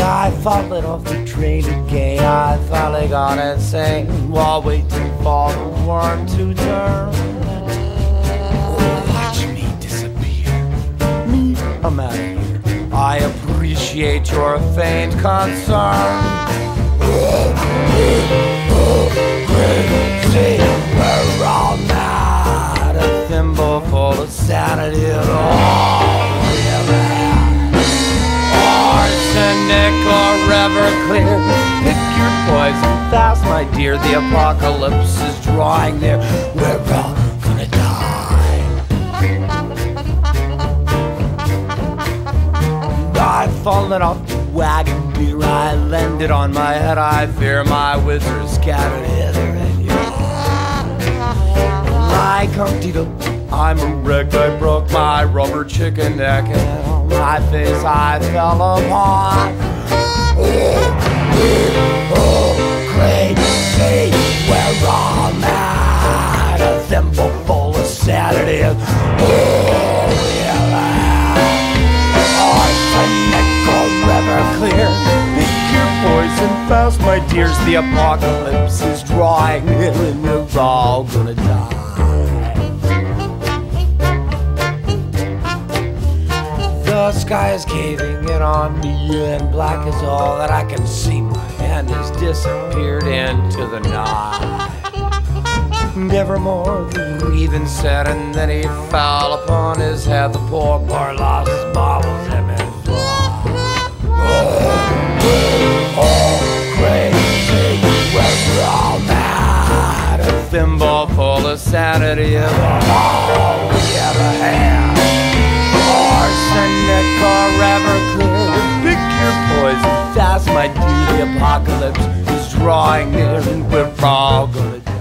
I falling off the train again. I finally got insane while waiting for the worm to turn. Watch me disappear. Me, I'm out of here. I appreciate your faint concern. Crazy, we're all mad. A thimble full of sanity Everclear. Pick your poison fast, my dear. The apocalypse is drawing near. We're all gonna die. I've fallen off the wagon beer. I landed on my head. I fear my wizards scattered hither and yon. Like Humpty Dumpty, I'm a wreck. I broke my rubber chicken neck, and on my face I fell upon. Pick your poison my dears. The apocalypse is drawing and we're all gonna die. The sky is caving in on me, and black is all that I can see. My hand has disappeared into the night. Nevermore, the breathing said, and then he fell upon his head. The poor boy lost his marbles and then Oh, crazy, we're all mad. A thimble full of sanity is all we ever had. Or Everclear, pick your poison fast, my. The apocalypse is drawing near, and we're all gonna.